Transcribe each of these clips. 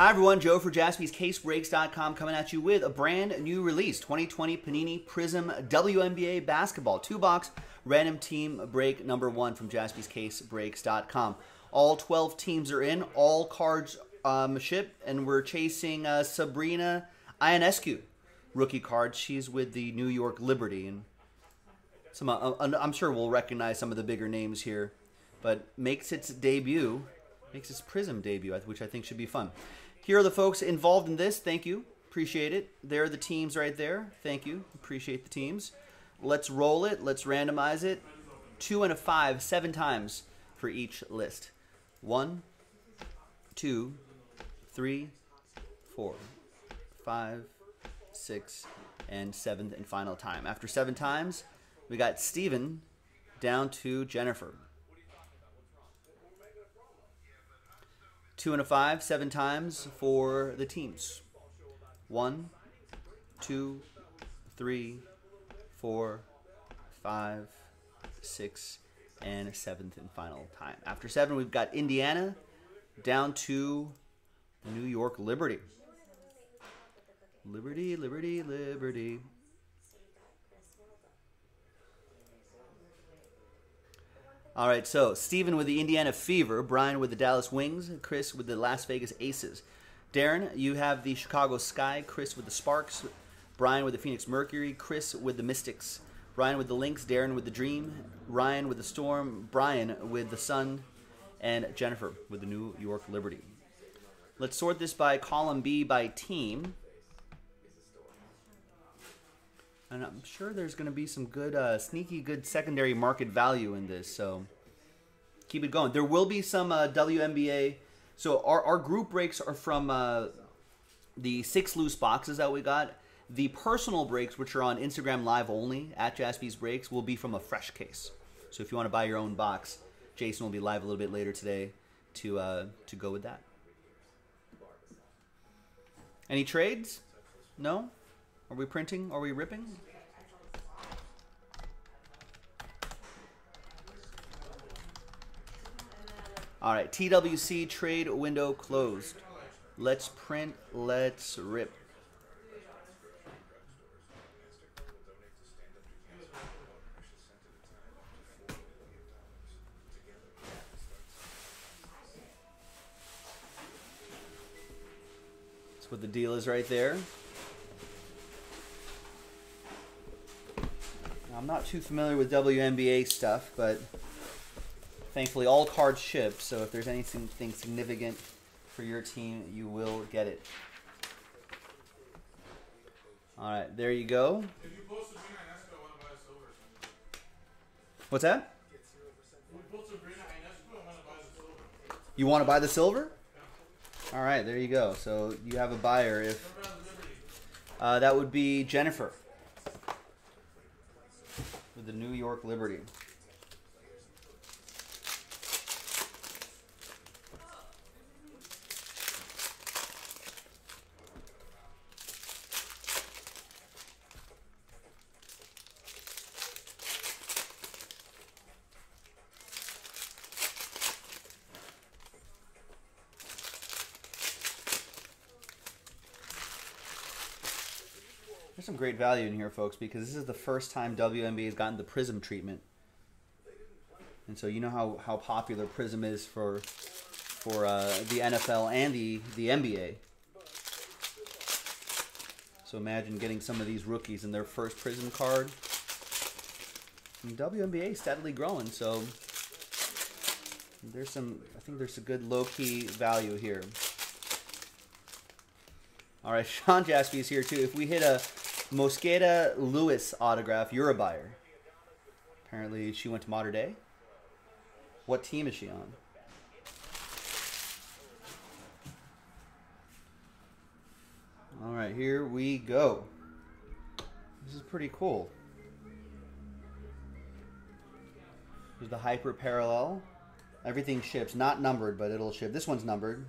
Hi, everyone. Joe for jaspyscasebreaks.com coming at you with a brand new release 2020 Panini Prizm WNBA Basketball. Two box random team break number one from jaspyscasebreaks.com. All 12 teams are in, all cards um, ship, and we're chasing uh, Sabrina Ionescu rookie card. She's with the New York Liberty. And some, uh, I'm sure we'll recognize some of the bigger names here, but makes its debut, makes its Prizm debut, which I think should be fun. Here are the folks involved in this. Thank you. Appreciate it. There are the teams right there. Thank you. Appreciate the teams. Let's roll it. Let's randomize it. Two and a five, seven times for each list. One, two, three, four, five, six, and seventh and final time. After seven times, we got Steven down to Jennifer. Two and a five, seven times for the teams. One, two, three, four, five, six, and seventh and final time. After seven, we've got Indiana down to New York Liberty. Liberty, Liberty, Liberty. All right, so Steven with the Indiana Fever, Brian with the Dallas Wings, Chris with the Las Vegas Aces. Darren, you have the Chicago Sky, Chris with the Sparks, Brian with the Phoenix Mercury, Chris with the Mystics, Brian with the Lynx, Darren with the Dream, Ryan with the Storm, Brian with the Sun, and Jennifer with the New York Liberty. Let's sort this by column B by team. And I'm sure there's going to be some good, uh, sneaky good secondary market value in this. So keep it going. There will be some uh, WNBA. So our, our group breaks are from uh, the six loose boxes that we got. The personal breaks, which are on Instagram Live only at Jaspy's Breaks, will be from a fresh case. So if you want to buy your own box, Jason will be live a little bit later today to uh, to go with that. Any trades? No. Are we printing? Are we ripping? All right, TWC trade window closed. Let's print, let's rip. That's what the deal is right there. I'm not too familiar with WNBA stuff, but thankfully all cards ship, so if there's anything significant for your team, you will get it. All right, there you go. What's that? You want to buy the silver? All right, there you go. So you have a buyer. If uh, that would be Jennifer with the New York Liberty. Some great value in here, folks, because this is the first time WNBA has gotten the Prizm treatment. And so you know how, how popular Prizm is for for uh, the NFL and the, the NBA. So imagine getting some of these rookies in their first Prizm card. And WNBA steadily growing, so there's some. I think there's a good low key value here. All right, Sean Jaspy is here too. If we hit a Mosqueda Lewis autograph. You're a buyer. Apparently, she went to modern day. What team is she on? All right, here we go. This is pretty cool. There's the hyper parallel. Everything ships, not numbered, but it'll ship. This one's numbered.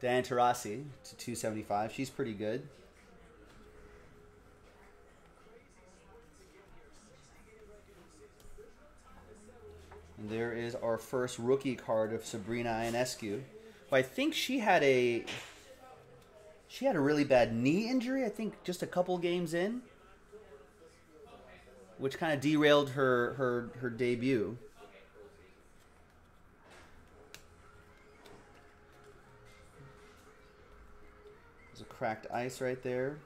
Diana Taurasi to 275. She's pretty good. There is our first rookie card of Sabrina Ionescu. I think she had a She had a really bad knee injury, I think just a couple games in, which kind of derailed her, her, her debut. There's a cracked ice right there.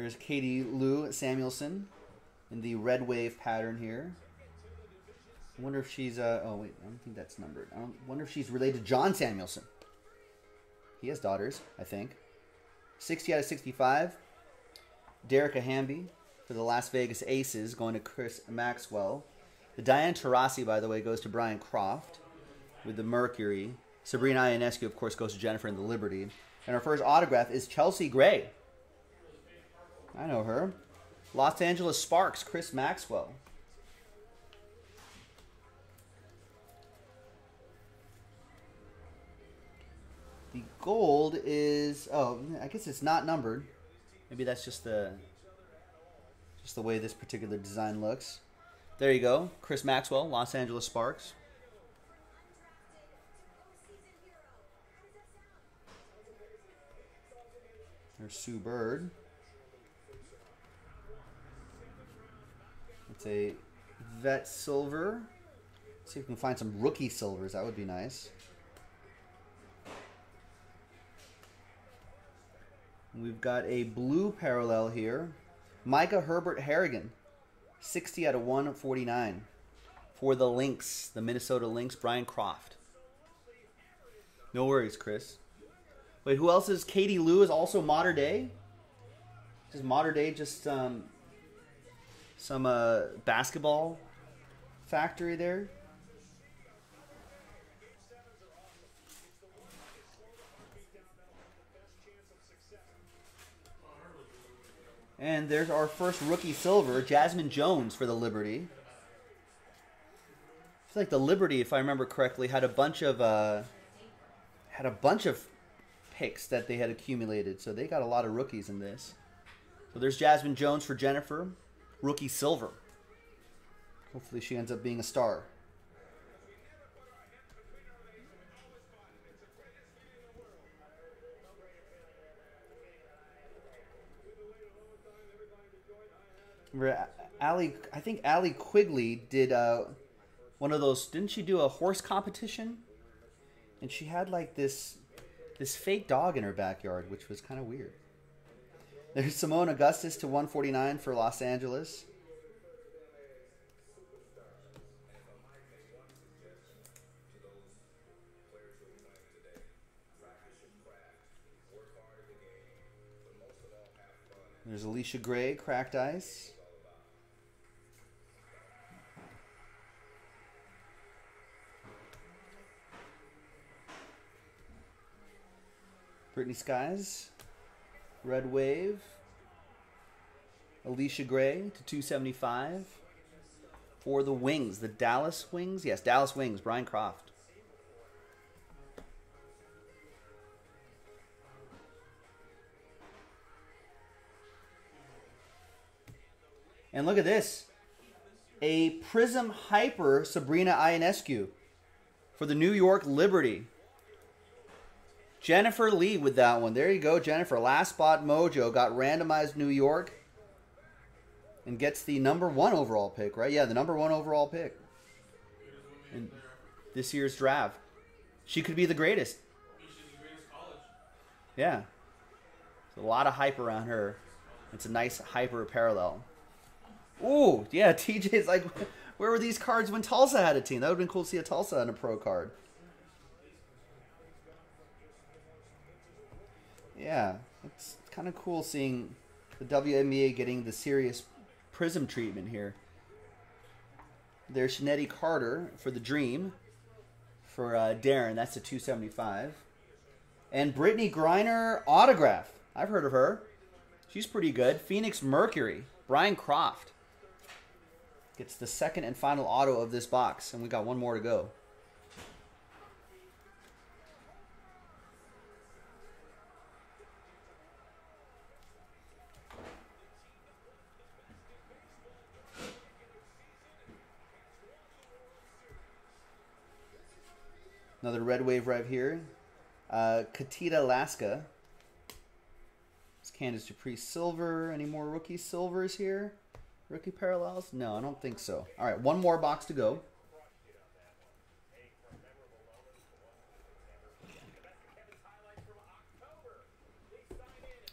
There's Katie Lou Samuelson in the red wave pattern here. I wonder if she's uh oh wait, I don't think that's numbered. I wonder if she's related to John Samuelson. He has daughters, I think. 60 out of 65. Dearica Hamby for the Las Vegas Aces going to Chris Maxwell. The Diane Taurasi, by the way, goes to Brian Croft with the Mercury. Sabrina Ionescu, of course, goes to Jennifer in the Liberty. And our first autograph is Chelsea Gray. I know her. Los Angeles Sparks, Chris Maxwell. The gold is oh, I guess it's not numbered. Maybe that's just the just the way this particular design looks. There you go, Chris Maxwell, Los Angeles Sparks. There's Sue Bird. It's a vet silver. Let's see if we can find some rookie silvers. That would be nice. We've got a blue parallel here. Mikiah Herbert Harrigan, 60 out of 149 for the Lynx, the Minnesota Lynx, Brian Croft. No worries, Chris. Wait, who else is Katie Lou is also modern day? Just modern day, just um, some uh, basketball factory there. And there's our first rookie silver, Jazmine Jones for the Liberty. I feel like the Liberty, if I remember correctly, had a bunch of uh, had a bunch of picks that they had accumulated, so they got a lot of rookies in this. So there's Jazmine Jones for Jennifer, rookie silver. Hopefully, she ends up being a star. Allie, I think Allie Quigley did uh, one of those. Didn't she do a horse competition? And she had like this this fake dog in her backyard, which was kind of weird. There's Seimone Augustus to 149 for Los Angeles. There's Allisha Gray, cracked ice. Brittney Sykes, Red Wave, Allisha Gray to 275 for the Wings, the Dallas Wings. Yes, Dallas Wings, Brian Croft. And look at this. A Prizm Hyper Sabrina Ionescu for the New York Liberty. Jennifer Lee with that one. There you go, Jennifer. Last spot mojo got randomized New York and gets the number one overall pick, right? Yeah, the number one overall pick in this year's draft. She could be the greatest. Yeah. There's a lot of hype around her. It's a nice hyper parallel. Ooh, yeah, TJ's like, where were these cards when Tulsa had a team? That would have been cool to see a Tulsa on a pro card. Yeah, it's kind of cool seeing the WNBA getting the serious Prizm treatment here. There's Chennedy Carter for the Dream. For uh, Darren, that's a 275. And Brittney Griner autograph. I've heard of her. She's pretty good. Phoenix Mercury. Brian Croft. Gets the second and final auto of this box. And we got one more to go. Another red wave right here. Uh, Katita Alaska. It's Candice Dupree silver. Any more rookie silvers here? Rookie parallels? No, I don't think so. All right, one more box to go.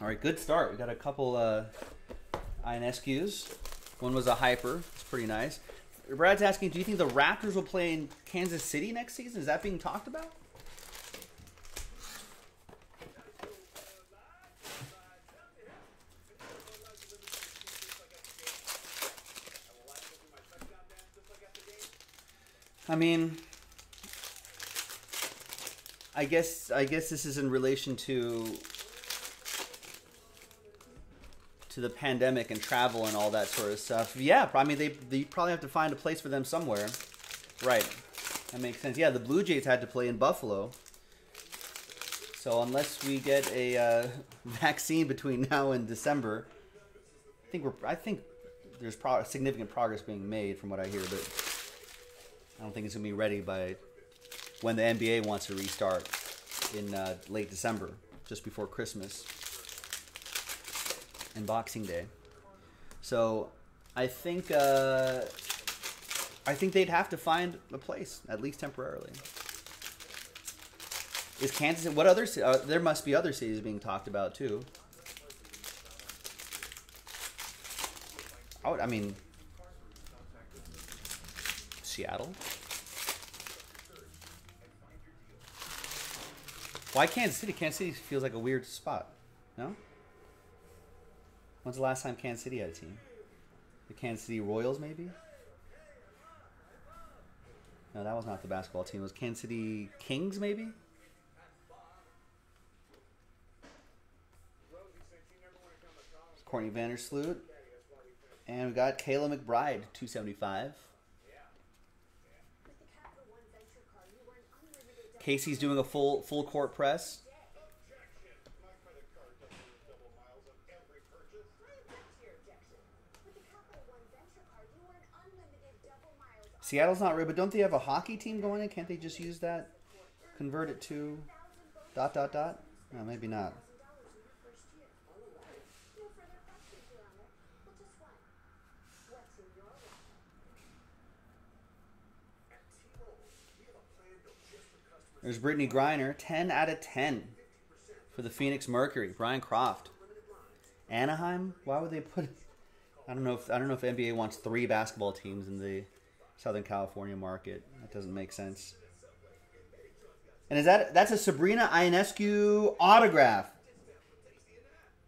All right, good start. We got a couple uh, INSQs. One was a hyper. It's pretty nice. Brad's asking, do you think the Raptors will play in Kansas City next season? Is that being talked about? I mean, I guess I guess this is in relation to to the pandemic and travel and all that sort of stuff. Yeah, I mean they they probably have to find a place for them somewhere. Right. That makes sense. Yeah, the Blue Jays had to play in Buffalo. So unless we get a uh, vaccine between now and December, I think we're I think there's pro- significant progress being made from what I hear, but I don't think it's gonna be ready by when the NBA wants to restart in uh, late December, just before Christmas and Boxing Day. So I think uh, I think they'd have to find a place at least temporarily. Is Kansas? What other? Uh, there must be other cities being talked about too. I, would, I mean, Seattle. Why Kansas City? Kansas City feels like a weird spot. No. When's the last time Kansas City had a team? The Kansas City Royals, maybe? No, that was not the basketball team. It was Kansas City Kings, maybe? Courtney Vandersloot. And we got Kayla McBride, 275. Casey's doing a full full court press. Seattle's not real, but don't they have a hockey team going in? Can't they just use that, convert it to dot dot dot? No, maybe not. There's Brittney Griner, 10 out of 10 for the Phoenix Mercury. Brian Croft. Anaheim? Why would they put I don't know if I don't know if NBA wants three basketball teams in the Southern California market. That doesn't make sense. And is that that's a Sabrina Ionescu autograph?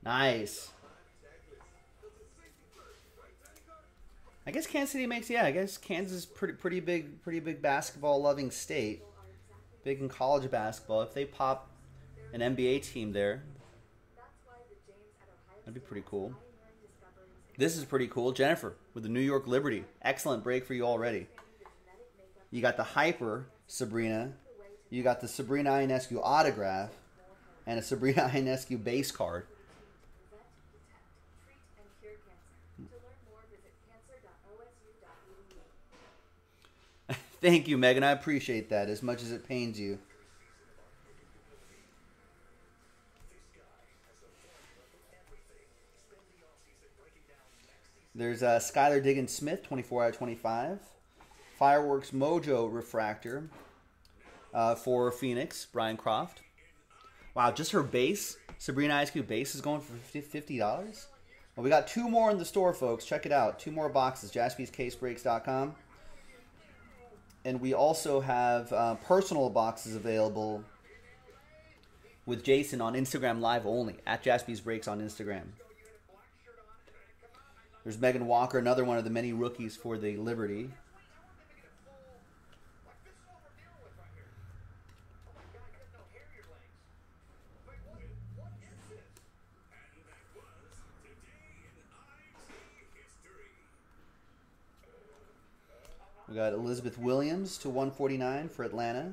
Nice. I guess Kansas City makes yeah. I guess Kansas is pretty pretty big pretty big basketball loving state. Big in college basketball. If they pop an NBA team there, that'd be pretty cool. This is pretty cool. Jennifer with the New York Liberty. Excellent break for you already. You got the Hyper Sabrina. You got the Sabrina Ionescu autograph and a Sabrina Ionescu base card. Thank you, Megan. I appreciate that as much as it pains you. There's uh, Skylar Diggins Smith, 24 out of 25. Fireworks Mojo Refractor uh, for Phoenix, Brian Croft. Wow, just her base, Sabrina Ionescu base is going for $50. Well, we got two more in the store, folks. Check it out. Two more boxes, jaspyscasebreaks.com. And we also have uh, personal boxes available with Jason on Instagram Live only, at Jaspy's Breaks on Instagram. There's Megan Walker, another one of the many rookies for the Liberty. We got Elizabeth Williams to 149 for Atlanta.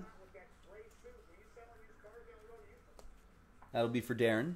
That'll be for Darren.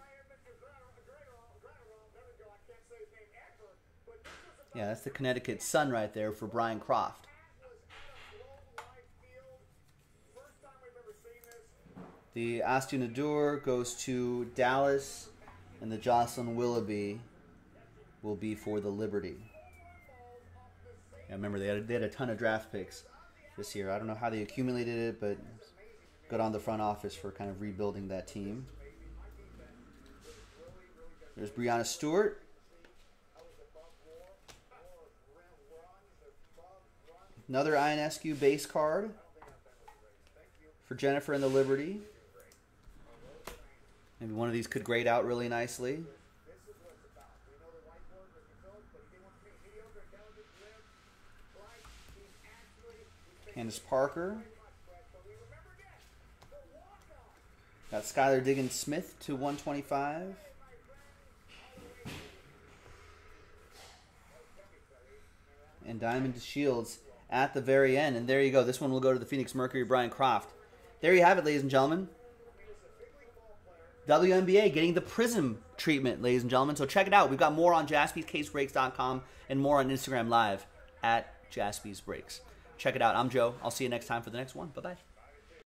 Yeah, that's the Connecticut Sun right there for Brian Croft. The Astou Ndour goes to Dallas, and the Jocelyn Willoughby will be for the Liberty. Yeah, remember they had, they had a ton of draft picks this year. I don't know how they accumulated it, but good on the front office for kind of rebuilding that team. There's Breanna Stewart. Another Ionescu base card for Jennifer and the Liberty. Maybe one of these could grade out really nicely. Candace Parker. Got Skylar Diggins Smith to 125. And Diamond Shields at the very end. And there you go. This one will go to the Phoenix Mercury, Brian Croft. There you have it, ladies and gentlemen. WNBA getting the Prizm treatment, ladies and gentlemen. So check it out. We've got more on jaspyscasebreaks.com and more on Instagram Live at jaspysbreaks. Check it out. I'm Joe. I'll see you next time for the next one. Bye bye.